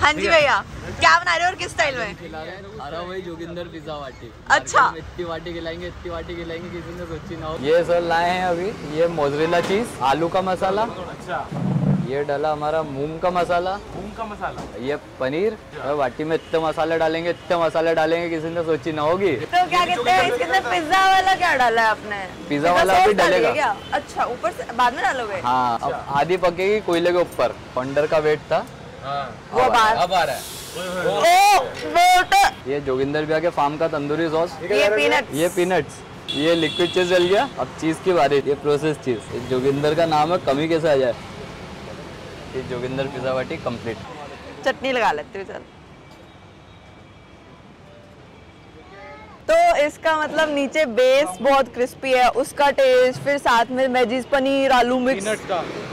हाँ जी भैया। क्या बना रहे हो और किस स्टाइल में? खिला रहे वही जोगिंदर पिज्जा वाटी अच्छा। इतनी वाटी खिलाएँगे इतनी वाटी खिलाएँगे किसी ने सोची ना हो। ये सर लाए हैं अभी ये मोजरेला चीज़ आलू का मसाला। अच्छा। ये डाला हमारा मूंग का मसाला। मूंग का मसाला? ये पनीर। और वाटी में इतने मसाले डालेंगे इतने मसाले डालेंगे किसी ने सोची ना होगी। तो क्या कहते हैं इसके अंदर पिज्जा वाला क्या डाला है आपने? पिज्जा वाला भी डाली डलेगा। क्या? अच्छा ऊपर से बाद में डालोगे? हाँ अब आधी पकेगी कोयले के ऊपर। पंडर का वेट था। वो बाहर अब आ रहा है। ओ बेटा। ये जोगिंदर भैया के फार्म का तंदूरी सॉस। ये पीनट ये पीनट्स ये लिक्विड चीज़ जल गया। अब चीज़ की बारी। ये प्रोसेस चीज़ जोगिंदर का नाम है कमी कैसे आ जाए? ये जोगिंदर पिज्जा वाटी कंप्लीट चटनी लगा लेते हो चल। तो इसका मतलब नीचे बेस बहुत क्रिस्पी है। उसका टेस्ट फिर साथ में वेजीज पनीर आलू मिक्स पीनट का।